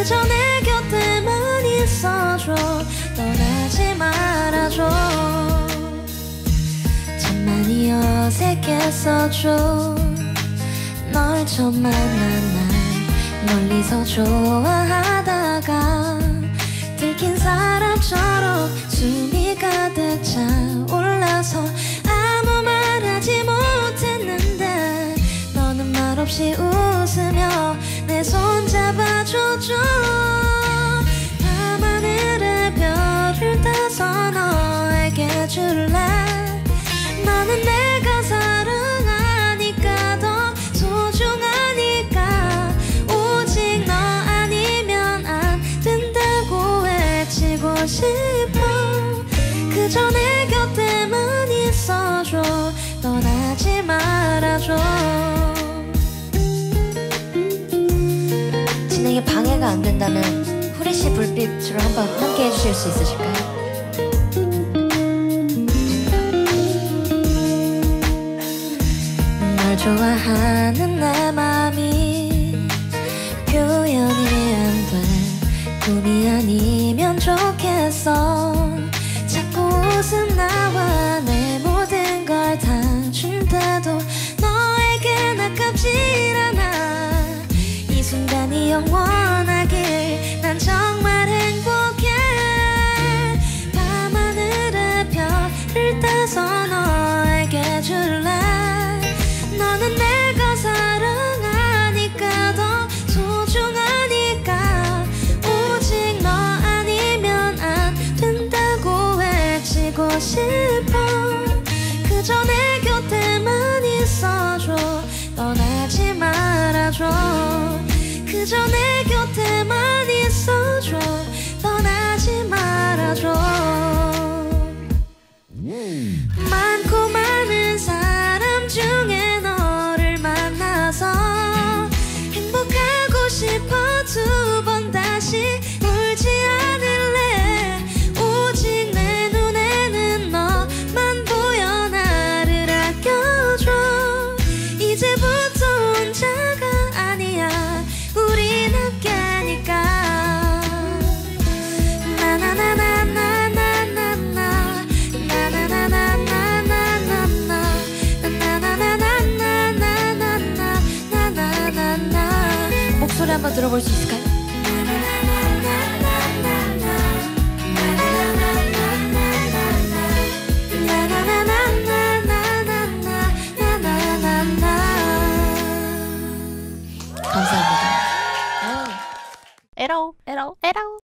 그저 내 곁에만 있어줘. 떠나지 말아줘. 참 많이 어색했었죠 널 처음 만난 날 멀리서 좋아하다가 들킨 사람처럼 숨이 그저 내 곁에만 있어줘. 떠나지 말아줘. 진행에 방해가 안 된다면 후레쉬 불빛으로 한번 함께 해주실 수 있으실까요? 널 좋아하는 내 맘이 표현이 안 돼. 꿈이 아니면 좋겠 영원하길 난 정말 행복해. 밤하늘의 별을 따서 너에게 줄래? 너는 내가 사랑하니까 더 소중하니까. 오직 너 아니면 안 된다고 외치고 싶어. 그저 그저 내 곁에만 있어줘. 떠나지 말아줘 한번 들어볼 수 있을까요? 감사합니다. 에라오, 에라오, 에라오.